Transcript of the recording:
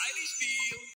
Stylish deal.